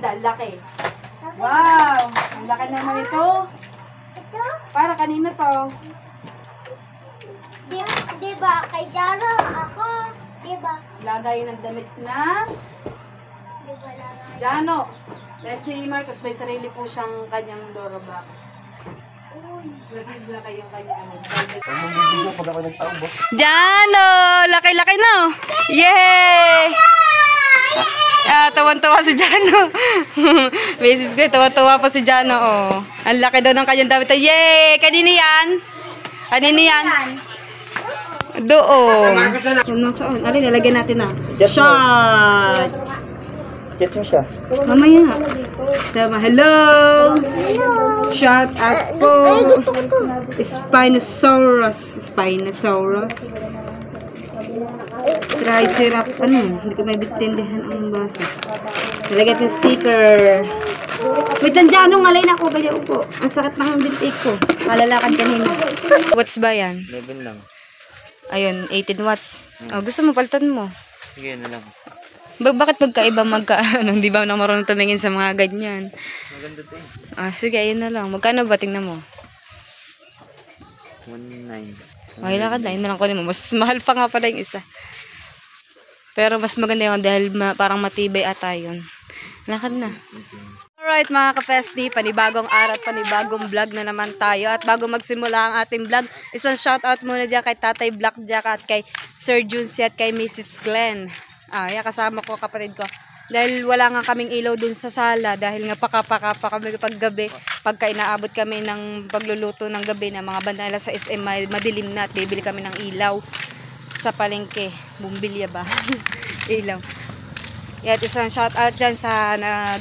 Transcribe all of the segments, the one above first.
ganda, laki. Wow! Ang laki naman ito. Ito? Para kanino to? Di, di ba? Kay Jaro, ako. Di ba? Lagay ng damit na Di ba lang? Jano. Dahil si Marcos may sarili po siyang kanyang Dora box. Ano. Jano! Laki-laki no? Yay! Ah, tawan-tawa si Jano. Basis ko, tawa-tawa pa si Jano, oh. Ang laki daw ng kanyang damit. Yay! Kanino yan? Kanino yan? Doon. Ano saan? Alin, lalagyan natin na. Shot! Chat mo siya. Mamaya. Sama, hello! Shout out po! Spinosaurus. Spinosaurus. Tricerap. Ano? Hindi ko may bitindihan ang basa. Nalagyan yung sticker. Wait, nandiyan anong alay na ako. Kaya upo. Ang sakit ng bintik ko. Malalakad kanina. Watts ba yan? 11 lang. Ayun, 18 watts. Oh, gusto mo, palitan mo. Sige na lang. Ba bakit magkaiba magka, ano, di ba na marunong tumingin sa mga ganyan? Maganda to eh. Ah, sige, ayun na lang. Magkano ba? Tingnan mo. 1.9. Okay, lakad na. Yun na lang kunin mo. Mas mahal pa nga pala yung isa. Pero mas maganda yun dahil ma- parang matibay ata yun. Lakad na. Alright mga kapesdi, panibagong araw at panibagong vlog na naman tayo. At bago magsimula ang ating vlog, isang shoutout muna dyan kay Tatay Blackjack at kay Sir Junsi at kay Mrs. Glenn. Ah, yan kasama ko kapatid ko. Dahil wala nga kaming ilaw dun sa sala dahil nga pakapaka pa kami paggabi pagka inaabot kami ng pagluluto ng gabi na mga banda sa SM ma- madilim na at bibili kami ng ilaw sa palengke. Bumbilya ba? ilaw. Yan, isang shout out dyan sa nag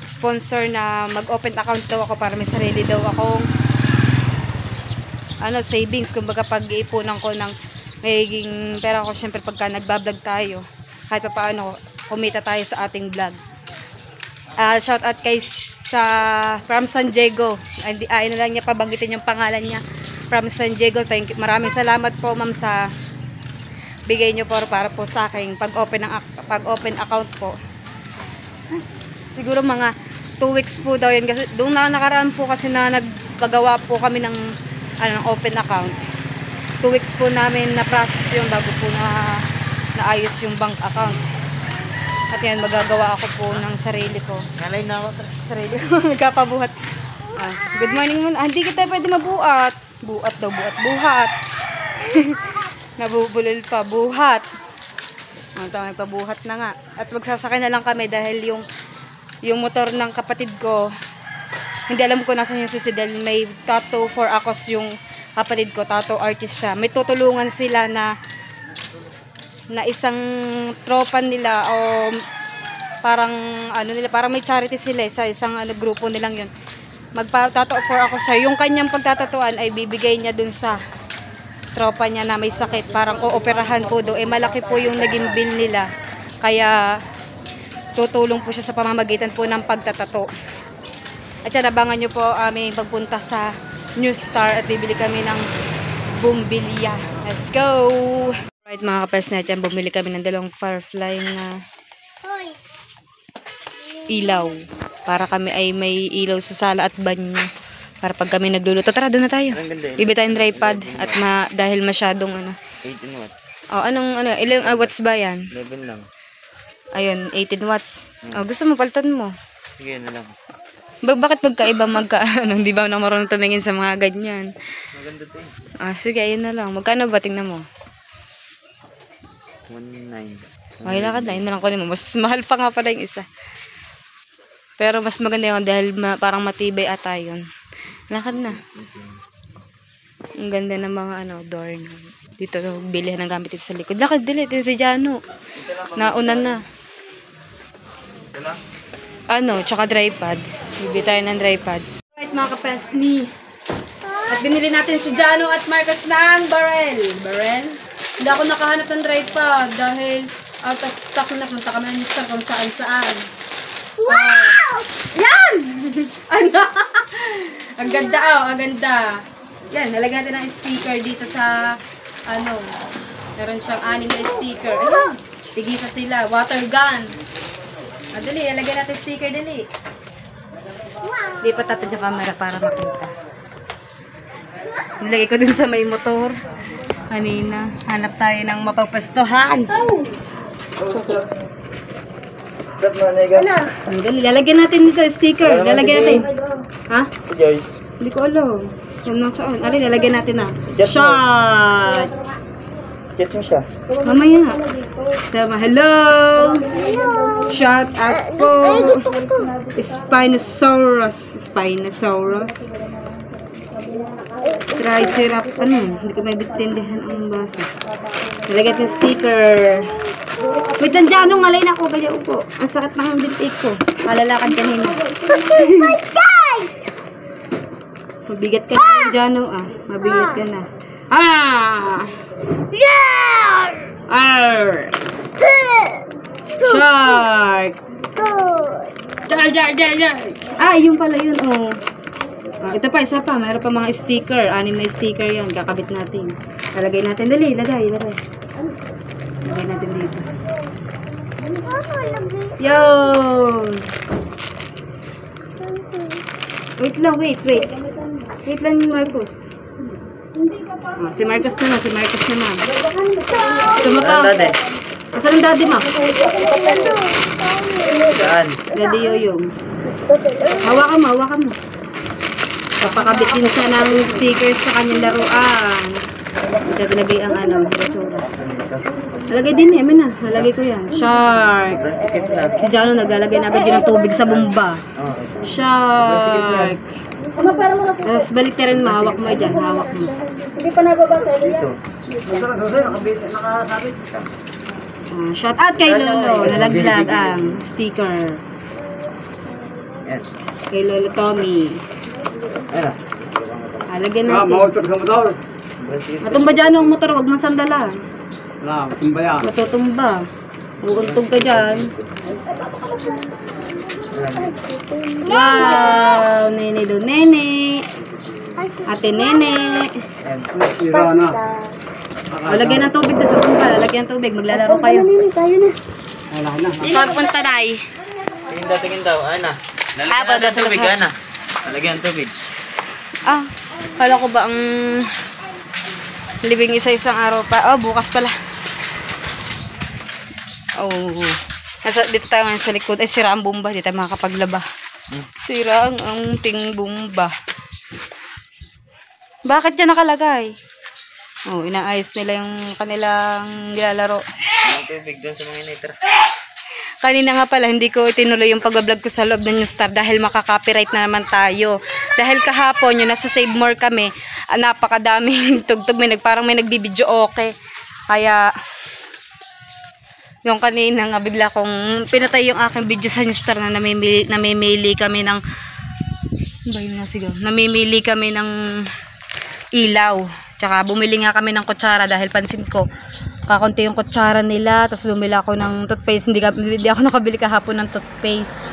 sponsor na mag-open account daw ako para may sarili daw akong ano, savings. Kumbaga pag-iipunan ko ng magiging pera ko syempre pagka nagbablog tayo. Kahit pa paano, kumita tayo sa ating vlog. Ah, shout out kay sa from San Diego. Ay, ay na lang niya pabanggitin yung pangalan niya. From San Diego. Thank you. Maraming salamat po ma'am sa bigay niyo po para po sa akin pag-open ng pag-open account po. Siguro mga 2 weeks po daw yan kasi doon na nakaraan po kasi na nagpagawa po kami ng ano ng open account. 2 weeks po namin na process yung bago po na naayos yung bank account. At yan, magagawa ako po ng sarili ko. Nalay na ako. Sarili ko, nagkapabuhat. Ah, good morning mo. Ah, hindi kita pwede mabuhat. Buhat daw, buhat, buhat. Nabubulol pa, buhat. Ang tama, nagpabuhat na nga. At magsasakay na lang kami dahil yung yung motor ng kapatid ko, hindi alam ko nasan yung sisi dahil may tattoo for akos yung kapatid ko, tattoo artist siya. May tutulungan sila na na isang tropa nila o parang ano nila, parang may charity sila eh, sa isang ano grupo nilang yun. Magpatato for ako siya. Yung kanyang pagtatatuan ay bibigay niya dun sa tropa niya na may sakit. Parang ooperahan po do. Eh malaki po yung naging bill nila. Kaya tutulong po siya sa pamamagitan po ng pagtatato. At yan, abangan nyo po aming pagpunta sa New Star at bibili kami ng bumbilya. Let's go! Right mga kapes na yan, bumili kami ng dalawang firefly na ilaw. Para kami ay may ilaw sa sala at banyo. Para pag kami nagluluto. Tara, doon na tayo. Ang ganda eh. Bibi tayong tripod at ma dahil masyadong ano. 18 watt. Oh, anong ano, ilang ah, watts ba yan? 11 lang. Ayun, 18 watts. Oh, gusto mo palitan mo. Sige na lang. Ba bakit magkaiba magka ano, hindi ba na marunong tumingin sa mga ganyan? Maganda to eh. Ah, sige, ayun na lang. Magkano ba tingnan mo? 1.9. Okay, lakad na. Yun na lang kunin mo. Mas mahal pa nga pala yung isa. Pero mas maganda yun dahil ma- parang matibay ata yun. Lakad na. Ang ganda ng mga ano, door. Dito, bilihan ng gamit dito sa likod. Lakad, dili. Dito si Jano. Nauna na. Ano, tsaka dry pad. Bibili tayo ng dry pad. Right, mga kapesni. At binili natin si Jano at Marcos ng barrel. Barrel? Hindi ako nakahanap ng dry pad dahil out of stock na. Punta kami ng stock kung saan saan. Wow! Yan! ano? ang ganda oh, ang ganda. Yan, nalagyan natin ng sticker dito sa, ano, meron siyang anim na sticker. Ayun, tigisa sila, water gun. Ah, dali, lalagyan natin sticker, dali. Lipat natin yung camera para makita. Nilagay ko dun sa may motor. Kanina, hanap tayo ng mapagpastuhan. Ang dali, lalagyan natin dito sticker. Lalagyan natin. Ha? Joy. Hindi ko alam. Kung nasaan. Alin, lalagyan natin na. Mo. Shot! Chat mo siya. Mamaya. Sama, hello! Shout out po! Spinosaurus. Spinosaurus. Tricerap. Ano? Hindi ko may bitindihan ang basa. Nalagyan natin sticker. Wait, nandiyan anong alay na ako. Kaya upo. Ang sakit ng bintik ko. Kalalakad kanina. Mabigat ka na, Jano, ah. Mabigat ka na. Ah! Arr! Shark! Shark, shark, shark, shark! Ah, yun pala yun, oh. Ah, ito pa, isa pa. Mayroon pa mga sticker. Anim na sticker yan. Kakabit natin. Lalagay natin. Dali, lagay, lagay. Lagay natin dito. Yun! Wait lang, wait, wait. Wait lang yung Marcos. Ah, si Marcos naman, si Marcos naman. Gusto mo to? Asan ang daddy mo? Saan? Daddy Yoyong. Hawakan mo, hawakan mo. Papakabit din siya ng stickers sa kanyang laruan. Tinagay ang ano, basura. Nalagay din eh, na. Nalagay ko yan. Shark. Na. Si Jano naglalagay na agad yun ng tubig sa bomba. Oh. Shark. Tapos balik ka rin, mahawak mo dyan. Hawak mo. Dito. Ah, shout out kay Lolo. Nalaglag ang sticker. Yan. Kay Lolo Tommy. Ano? Ah, lagyan natin. Matumba dyan ang motor, huwag mong sandala. Nah, sumbayang. Matutumba. Huguntog ka dyan. Wow! Nene do nene. Ate nene. Yan. Sira na. O, lagyan ng tubig na sa tumba. Lagyan ng tubig. Maglalaro kayo. Wala na. Saan punta na Tingin daw, tingin daw. Ana. Ah, Lalagyan natin sa tubig. Ana. Lalagyan ng tubig. Ah, kala ko ba ang libing isa-isang araw pa. Oh, bukas pala. Oh. Nasa, dito tayo ngayon sa likod. Ay, sira ang bomba. Dito tayo makakapaglaba. Sira ang anting bomba. Bakit dyan nakalagay? Oh, inaayos nila yung kanilang nilalaro. Ang tubig doon sa mga initra. Kanina nga pala, hindi ko itinuloy yung pag-vlog ko sa loob ng New Star dahil makaka-copyright na naman tayo. Dahil kahapon, yung nasa Save More kami, ah, napakadaming tugtog. May nag, parang may nagbibideo okay. Kaya, yung kanina nga bigla kong pinatay yung aking video sa New Star na namimili, namimili kami ng ano ba yun nga sigaw? Namimili kami ng ilaw. Tsaka bumili nga kami ng kutsara dahil pansin ko, kakunti yung kutsara nila. Tapos bumili ako ng toothpaste. Hindi, hindi ako nakabili kahapon ng toothpaste.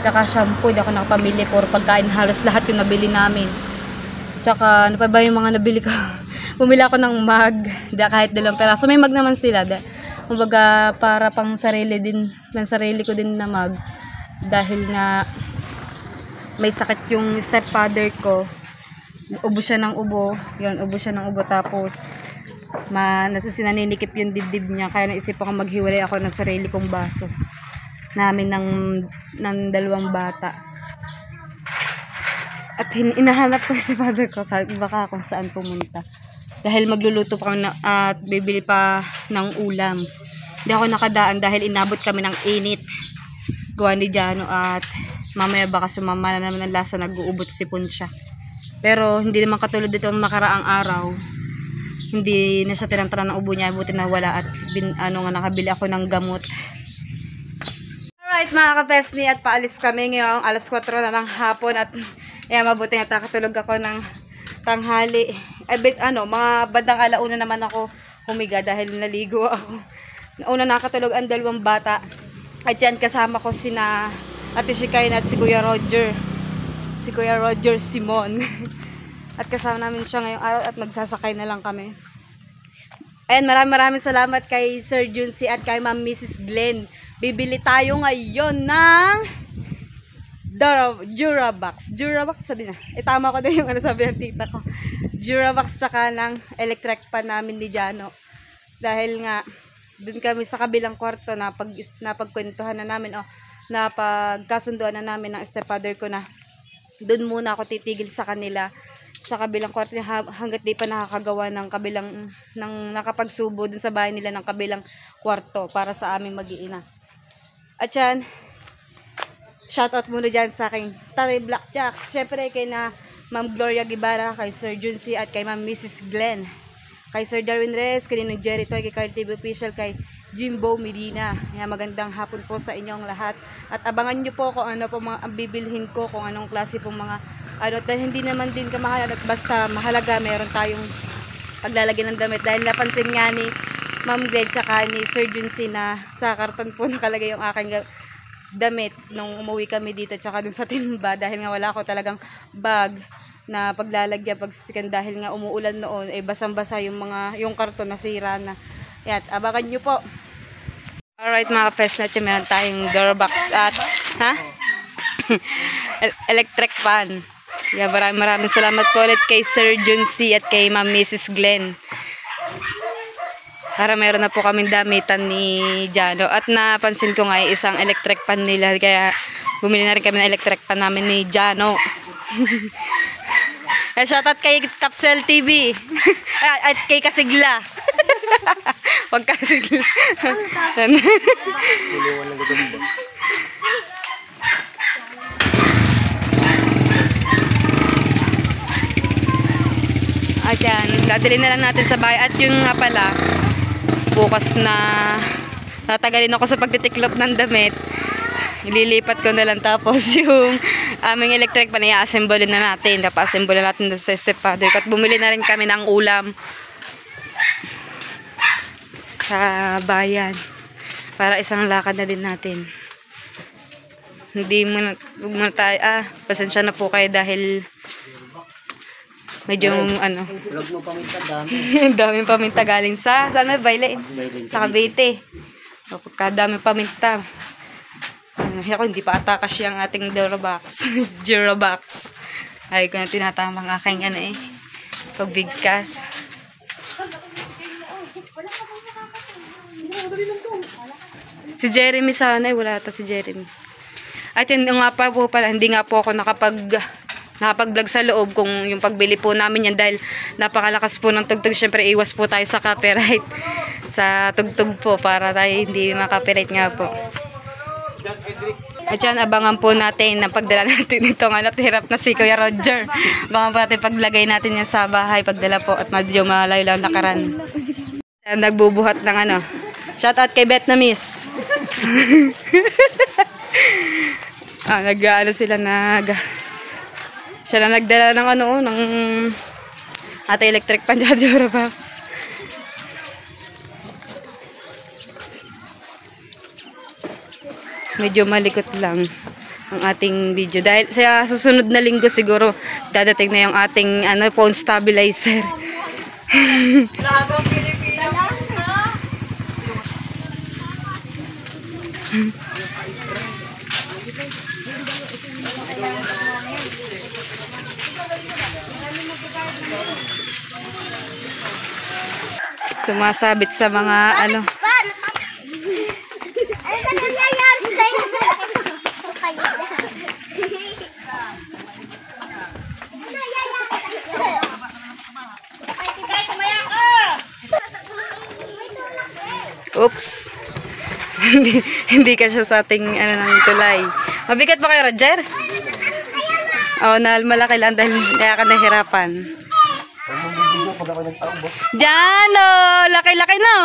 Tsaka shampoo, hindi ako nakapamili. Puro pagkain, halos lahat yung nabili namin. Tsaka ano pa ba yung mga nabili ko? bumili ako ng mug. Da, kahit dalawang peraso. May mug naman sila. Da, kumbaga para pang sarili din, pang sarili ko din na mug. Dahil nga may sakit yung stepfather ko ubo siya ng ubo yun ubo siya ng ubo tapos ma nasinanikip yung dibdib niya kaya naisip ko maghiwalay ako ng sarili kong baso namin ng ng dalawang bata at hin- inahanap ko sa father ko, baka kung saan pumunta dahil magluluto pa kami na, at bibili pa ng ulam hindi ako nakadaan dahil inabot kami ng init gawa ni Jano at mamaya baka sumama na naman ang lasa nag-uubot si siya. Pero hindi naman katulad dito ang nakaraang araw. Hindi na siya tinantara ng ubo niya, buti na wala at bin, ano nga nakabili ako ng gamot. Alright mga kapesni at paalis kami ngayong alas 4 na ng hapon at eh, mabuti na nakatulog ako ng tanghali. Eh, bit, ano, mga bandang alauna naman ako humiga dahil naligo ako. Una nakatulog ang dalawang bata. At yan kasama ko sina Ate Shikay at si Kuya Roger. Si Kuya Roger Simon. at kasama namin siya ngayong araw at magsasakay na lang kami. Ayan, maraming maraming salamat kay Sir Junsi at kay Ma'am Mrs. Glenn. bibili tayo ngayon ng Dura, Durabox. Durabox sabi na. Eh tama ko na yung ano sabi ng tita ko. Durabox tsaka ng electric pan namin ni Jano. Dahil nga dun kami sa kabilang kwarto na pag napagkwentuhan na namin o napagkasunduan na namin ng stepfather ko na dun muna ako titigil sa kanila sa kabilang kwarto hanggat di pa nakakagawa ng kabilang ng nakapagsubo dun sa bahay nila ng kabilang kwarto para sa aming mag-iina. At yan, shoutout muna dyan sa aking Tatay Blackjacks. Siyempre kay na Ma'am Gloria Gibara, kay Sir Junsi at kay Ma'am Mrs. Glenn. Kay Sir Darwin Reyes, kay Ninong Jerry Toy, kay Carl TV Official, kay Jimbo Medina. Yan, magandang hapon po sa inyong lahat. At abangan nyo po kung ano po mga bibilhin ko, kung anong klase pong mga ano, dahil hindi naman din kamahalan at basta mahalaga, meron tayong paglalagay ng damit. Dahil napansin nga ni Ma'am Greg tsaka ni Sir Junsi na sa karton po nakalagay yung aking damit nung umuwi kami dito tsaka dun sa timba dahil nga wala ako talagang bag na paglalagyan pag dahil nga umuulan noon eh basang-basa yung mga yung karton na sira na. Yan, abakan nyo po. Alright mga kapes natin, meron tayong door box at ha? El- electric fan. Yeah, maraming maraming salamat po ulit kay Sir Junsi at kay Ma'am Mrs. Glenn. Para meron na po kaming damitan ni Jano. At napansin ko nga yung isang electric pan nila. Kaya bumili na rin kami ng electric pan namin ni Jano. Kaya shoutout kay Tapsel TV. At kay Kasigla. Huwag Kasigla. At yan, dadalhin na lang natin sa bahay. At yun nga pala, bukas na tatagalin ako sa pagtitiklop ng damit. Ililipat ko na lang tapos yung aming electric pan i-assemble na natin. Tapos assemble na natin sa stepfather. At bumili na rin kami ng ulam sa bayan. Para isang lakad na din natin. Hindi huwag muna tayo, ah, pasensya na po kayo dahil medyo ano, Vlog mo paminta dami. daming paminta galing sa, saan may baile? Sa Cavite. O, Pagkadaming paminta. Ano, ako, hindi pa atakas yung ating Durabox. Durabox. Ay, ko na tinatama ang aking ano eh. Pagbigkas. Si Jeremy sana eh, wala ata si Jeremy. At yun nga pa po pala, hindi nga po ako nakapag nakapag-vlog sa loob kung yung pagbili po namin yan dahil napakalakas po ng tugtog. Siyempre, iwas po tayo sa copyright sa tugtog po para tayo hindi makapiright nga po. At yan, abangan po natin na pagdala natin itong ano, hirap na si Kuya Roger. Abangan po natin paglagay natin yan sa bahay, pagdala po at medyo malayo lang nakaran. Nagbubuhat ng ano. Shout out kay Vietnamese. ah, nag ano sila nag siya na nagdala ng ano ng ate electric pan Jajura box. Medyo malikot lang ang ating video dahil sa susunod na linggo siguro dadating na yung ating ano phone stabilizer. Sumasabit sa mga ano Pan! Ano ka nangyayari sa'yo? Kayo dyan. Ano nangyayari sa'yo? Ay, kumaya ka! May tulak eh. Oops. hindi, hindi ka siya sa ating ano ng tulay. Mabigat ba kayo, Roger? Oo, oh, na malaki lang dahil kaya ka nahirapan. Diyan, oh, laki-laki no.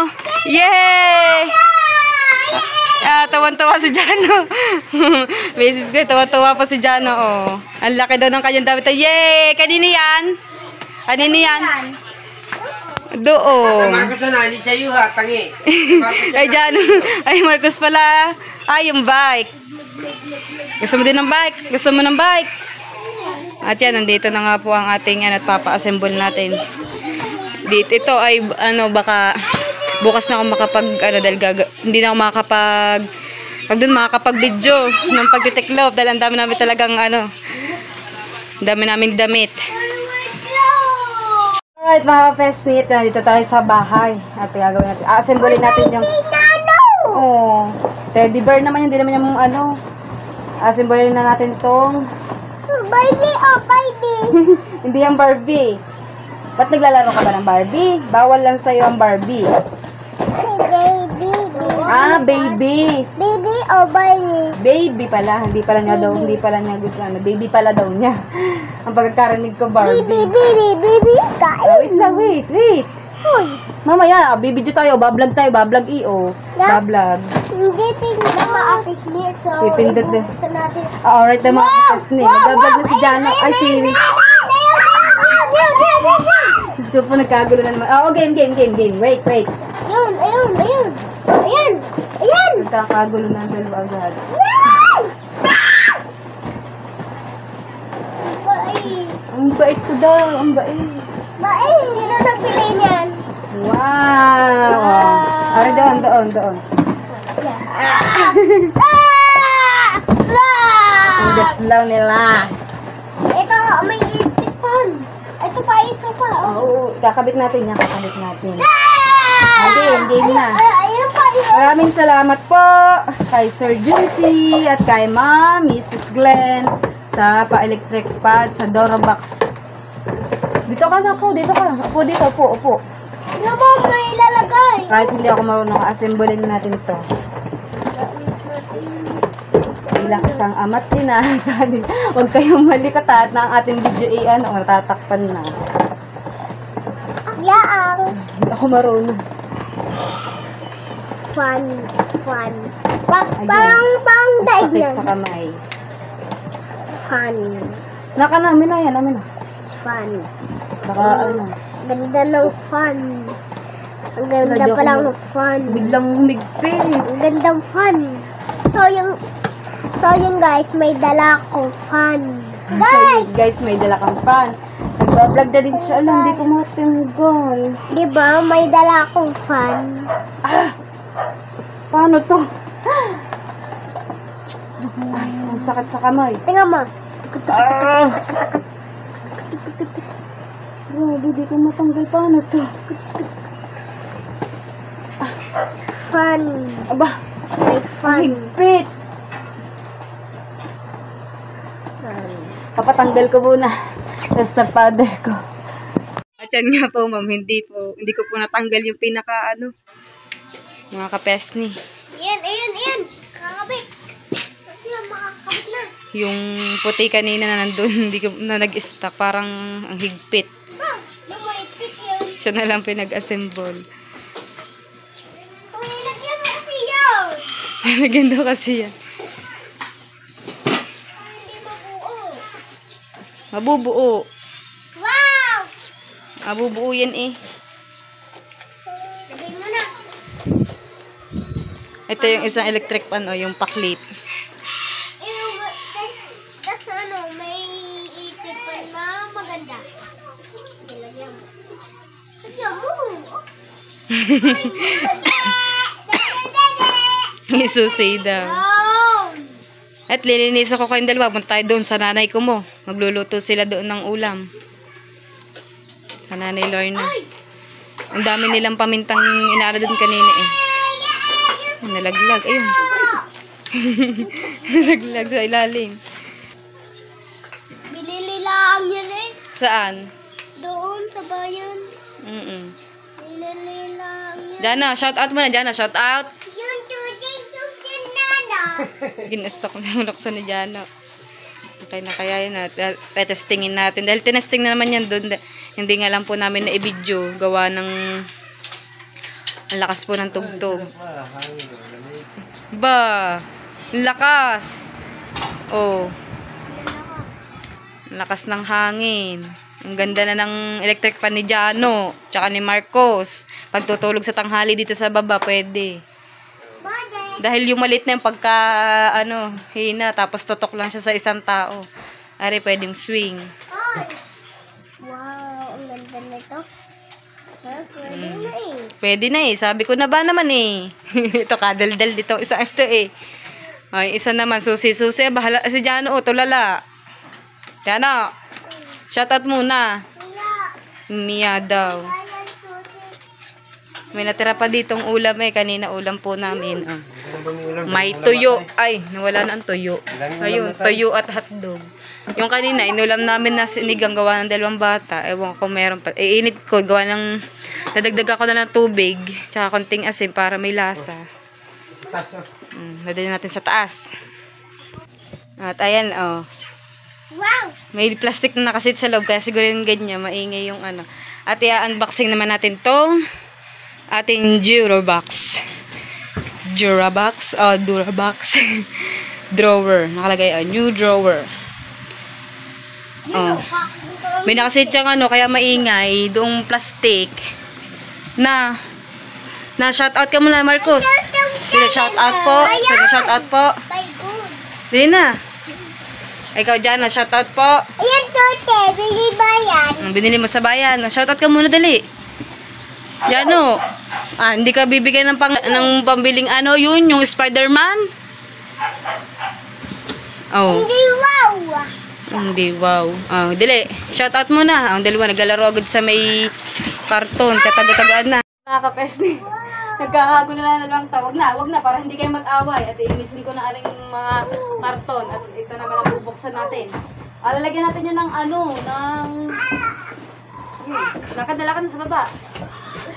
Yay! Ah, tawan-tawa si Jano. Basis ko, tawa-tawa pa si Jano, oh. Ang laki daw ng kanyang damit. Yay! Kanino yan? Kanino yan? Doon. Marcos na, hindi siya yung hatangi. Ay, dyan. Ay, Marcos pala. Ay, yung bike. Gusto mo din ng bike? Gusto mo ng bike? At yan, nandito na nga po ang ating yan at papa-assemble natin. Dito, ito ay, ano, baka bukas na ako makapag, ano, dahil gaga, hindi na ako makakapag Pag dun makakapag-video ng pagtitiklop dahil ang dami namin talagang ano, dami namin damit. Alright mga kapesnit, nandito tayo sa bahay. At gagawin natin, a-assemble natin yung... Oh, teddy bear naman yun, hindi naman yung ano. Assemble na natin tong... Baby, oh, baby. hindi yung Barbie. Ba't naglalaro ka ba ng Barbie? Bawal lang sa'yo ang Barbie. baby. Ah, baby. Baby, oh, baby. Baby pala, hindi pala niya daw, hindi pala niya gusto ano, baby pala daw niya. Ang pagkakarinig ko, Barbie. Baby, baby, baby. Ah, Kain. wait lang, wait, wait. Mamaya, ah, bibidyo tayo, bablog tayo, bablog iyo. Yeah. Bablog. Hindi pindot na ma-office niya. So, Pipindot din. Ah, alright na mga kapas ni. Magbablog na si Jana. Ay, si... Diyos ko po, nagkagulo na naman. Ah, oh, game, game, game, game. Wait, wait. Ayun, ayun, ayun. Ayan, ayan. Nagkakagulo na ang dalawa agad. Bae. Ang bait ko daw, ang bait. Bae. Sino nagpili niyan? Wow! Oh. Ari doon, doon, doon. Ah! Ang Ah! gaslaw nila. Ito, may pa. Ito pa, ito pa. Oh. Oo, kakabit natin yan, kakabit natin. Ah! Game, na. Maraming salamat po kay Sir Juicy at kay Ma'am, Mrs. Glenn sa pa-electric pad sa Dorobox. Dito ka na ako, dito ka. Upo dito, upo, upo. Ano mo may ilalagay? Kahit hindi ako marunong, assemblein natin to. Ilakas ang amat sinasabi. Huwag kayong malikata at na ang ating video ay ano, natatakpan na. Hindi ako marunong. Fun, fun. Pa parang, parang daig Sakit yan. sa kamay. Fun, Naka namin na yan, namin na. fun. Baka ano, Ganda ng fun. Ang ganda pa lang fun. biglang humigpit. Ang gandang fun. So, yung, so yung guys, may dala akong fun. Guys! guys, may dala kang fan. Nagbablog na din siya. Alam, hindi ko matinggal. Di ba? May dala akong fun. Paano to? Ay, ang sakit sa kamay. Tingnan mo. Ah! Grabe, di ko matanggal. Paano to? Fun. Aba, May fun. higpit. Papatanggal ko muna. Tapos na father ko. At yan nga po, ma'am, hindi po, hindi ko po natanggal yung pinaka, ano, mga kapesni. Ayan, ayan, ayan. Kakabit. Kasi lang makakabit na. Yung puti kanina na nandun, hindi ko na nag-stock. Parang ang higpit. Maipit yun. Siya na lang pinag-assemble. Lagyan daw kasi yan. Mabubuo. Wow! Mabubuo yan eh. Lagay mo na. Ito yung isang electric pan o yung paklit. Tas ano, may itip pa na maganda. Lagyan mo. Lagyan mo. Susi daw. Wow! At lilinisan ko kayong dalawa. Punta tayo doon sa nanay ko mo. Magluluto sila doon ng ulam. Sa nanay Lorna. Ang dami nilang pamintang inaano doon kanina eh. Ay, nalaglag. Ayun. nalaglag sa ilalim. Binili lang yan eh. Saan? Doon sa bayan. Mm-mm. Binili lang yan. Jana, shout out mo na. Jana, shout out. Ginastok na yung lukso ni Jano. Okay na kaya yun. Tetestingin natin. Dahil tinesting na naman yan doon. Hindi nga lang po namin na i-video. Gawa ng ang lakas po ng tugtog. Ba! Lakas! Oh. Lakas ng hangin. Ang ganda na ng electric pan ni Jano. Tsaka ni Marcos. Pagtutulog sa tanghali dito sa baba, pwede. Dahil yung malit na yung pagka, ano, hina, tapos tutok lang siya sa isang tao. Ari, pwedeng swing. Wow, ang ganda nito. Ah, pwede Mm. na eh. Pwede na eh. Sabi ko na ba naman eh. ito kadaldal dito. Isa ito eh. Ay, isa naman, susi-susi. Bahala, si Jano, oh, tulala. Jano, shoutout muna. Mia daw. May natira pa ditong ulam eh. Kanina ulam po namin. Oh. May tuyo. Ay, nawala na ang tuyo. Ayun, tuyo at hotdog. Yung kanina, inulam namin na sinigang gawa ng dalawang bata. Ewan ko meron pa. Eh, init ko. Gawa ng, nadagdag ako na ng tubig. Tsaka konting asin para may lasa. Mm, nadali natin sa taas. At ayan, oh. Wow! May plastic na nakasit sa loob. Kaya siguro yung ganyan, maingay yung ano. At i-unboxing naman natin tong ating Durabox. Durabox, oh, Durabox. drawer. Nakalagay, oh, new drawer. Oh. May nakasit siyang ano, kaya maingay, doong plastic na na shout out ka muna, Marcos. Dili, shout out po. Sige, shout out po. Dili na. Ikaw dyan, na shout out po. Ayan, Tote. Bili ba yan? Ang binili mo sa bayan. Shoutout ka muna dali. Yan o. Ah, hindi ka bibigyan ng, pang, ng pambiling ano yun, yung Spider-Man? Oh, Hindi wow! hindi, wow. Oh, dali. Shoutout muna. Ang dalawa, naglalaro agad sa may karton. Katago-tagaan na. Mga kapes ni. Nagkakagulo na na lang tawag na. Wag na, para hindi kayo mag-away. At iimisin ko na aling mga karton. At ito naman ang bubuksan natin. Ah, lalagyan natin yan ng ano, ng... Nakadala ka na sa baba.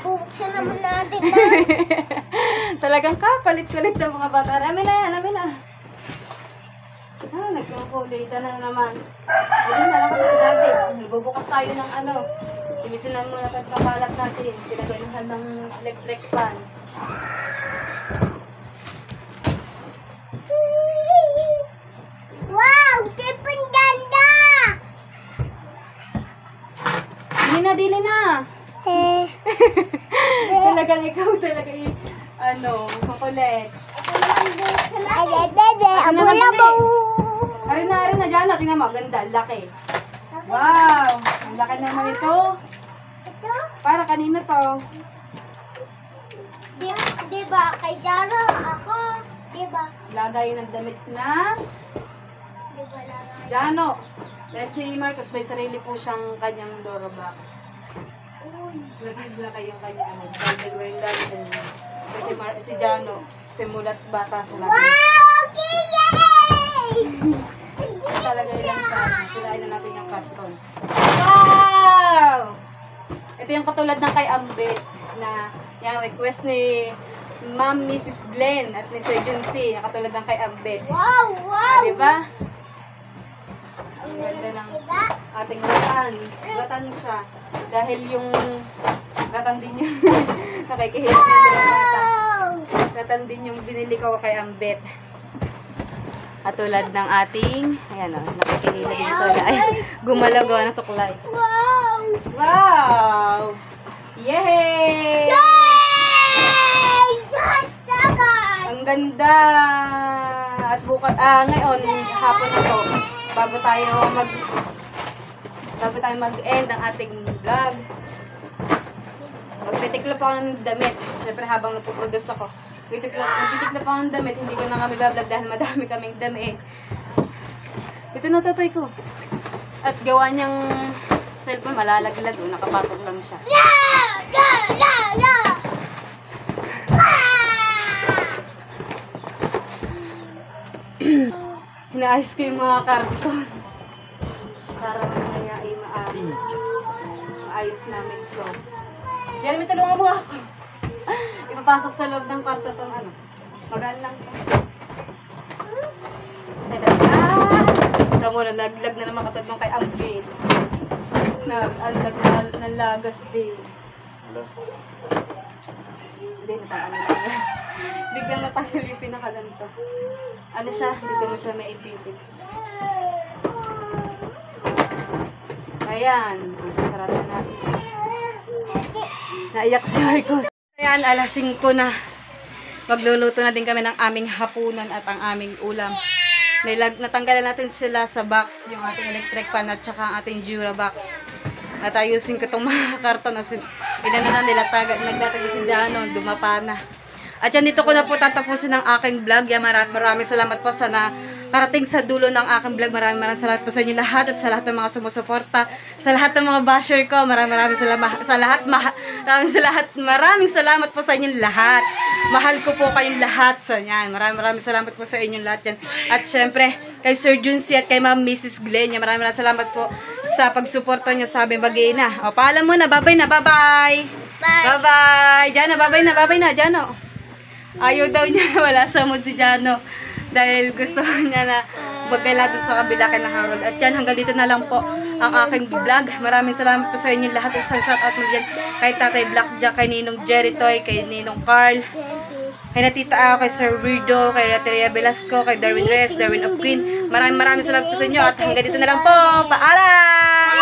Buksan naman natin na. Talagang kapalit-kulit ng mga bata. Amin na yan, amin na. Ah, nagkukulitan na naman. Ayun na lang sa dati. Bubukas tayo ng ano. Imisin na muna tayo kapalat natin. Pinagalihan ng electric fan. wow! Tipon ganda! Dili na, dili na. Eh, Talagang ikaw talaga yung ano, kukulit. Ako naman na din. Arin na, arin na. Diyan na, tingnan mo. Ganda, laki. Wow! Ang laki naman ito. Ito, Para kanina to. di, di ba, kay Jaro, ako, di ba, Lagay ng damit na di ba lang, Jano. Dahil si Marcos may sarili po siyang kanyang Doro Naglagay yung kanyang ano. Dahil yung niya. Kasi Mar si Jano, simulat bata siya lagi. wow, okay, yay! Talaga lang sa. Silain na natin yung karton. Wow! Ito yung katulad ng kay Ambet na yung request ni Ma'am Mrs. Glenn at ni Sir Junsi. Yung katulad ng kay Ambet. Wow, wow! Ah, di ba? Ang ganda ng ating ratan. Ratan siya. Dahil yung ratan din yung nakikihirap ng dalawang bata. Wow! Ratan din yung binili ko kay Ambet. At tulad ng ating, ayan o, nakikihila din sa ay, gumalaw gawa ng suklay. Wow! Wow! Yay! Yay! Yes, guys! Ang ganda! At bukas, ah, ngayon, hapon na to, bago tayo mag, bago tayo mag-end ang ating vlog, magtitikla pa ako ng damit. Siyempre, habang napoproduce ako, titikla, nagtitikla pa ako ng damit, hindi ko na kami bablog dahil madami kaming damit. Ito na tatay ko. At gawa niyang cellphone, malalaglag, oh, nakapatong lang siya. Yeah! Yeah! Yeah! Yeah! Hinaayos ko yung mga karton. Maayos namin ito. Diyan, may tulungan mo ako. Ipapasok sa loob ng karton tong ano. Magaan lang. Talaga. Ito mo na, naglag na naman katod nung kay Ambit. Nag, ano, nag, nalagas din. Hindi, natanggal na lang yan. Biglang natanggal yung pinakaganto. Ano siya, dito mo siya may ipipix. Ayan, sasaratan natin. Naiyak si Marcos. Ayan, alas 5 na. Magluluto na din kami ng aming hapunan at ang aming ulam. Nilag, natanggalan natin sila sa box, yung ating electric pan at saka ang ating Jura box. At ayusin ko itong mga karton na sin- inano na nila, taga, nagtatag si Jano, dumapa na. At yan, dito ko na po tatapusin ang aking vlog. Yan, maraming, maraming salamat po sa na karating sa dulo ng aking vlog. Maraming maraming salamat po sa inyo lahat at sa lahat ng mga sumusuporta. Sa lahat ng mga basher ko, maraming maraming salamat. Sa lahat, ma- maraming sa lahat, maraming salamat po sa inyong lahat. Mahal ko po kayong lahat sa yan. Maraming maraming salamat po sa inyong lahat yan. At syempre, kay Sir Junsi at kay Ma'am Mrs. Glenn, maraming maraming salamat po sa pagsuporta nyo sa aming mag-iina. O, paalam mo na. Bye-bye na. Bye-bye. Bye. Bye-bye. Jano, bye-bye na. Bye-bye na, Jano. Ayaw daw niya. Wala sa mood si Jano. Dahil gusto niya na magkala doon sa kabila kay Harold. At yan, hanggang dito na lang po ang aking vlog. Maraming salamat po sa inyo lahat. At sa shoutout mo dyan kay Tatay Blackjack, kay Ninong Jerry Toy, kay Ninong Carl, kay Natita Ao, kay Sir Weirdo, kay Rateria Velasco, kay Darwin Reyes, Darwin of Queen. Maraming maraming salamat po sa inyo. At hanggang dito na lang po. Paalam!